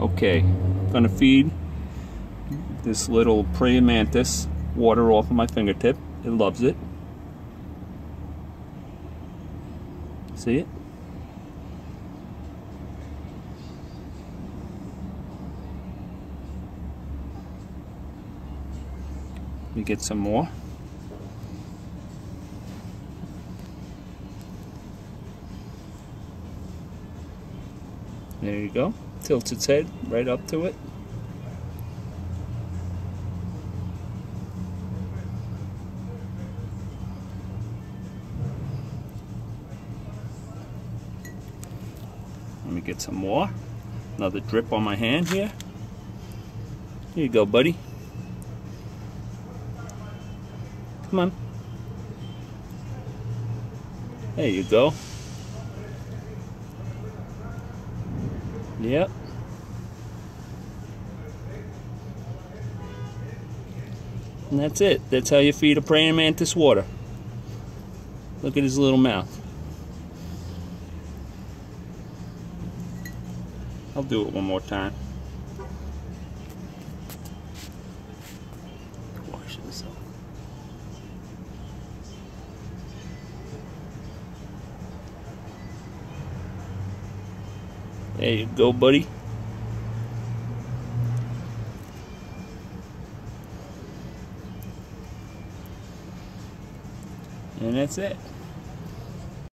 Okay, gonna feed this little praying mantis water off of my fingertip. It loves it. See it? We get some more. There you go. Tilts its head right up to it. Let me get some more. Another drip on my hand here. Here you go, buddy. Come on. There you go. Yep. And that's it. That's how you feed a praying mantis water. Look at his little mouth. I'll do it one more time. There you go, buddy. And that's it.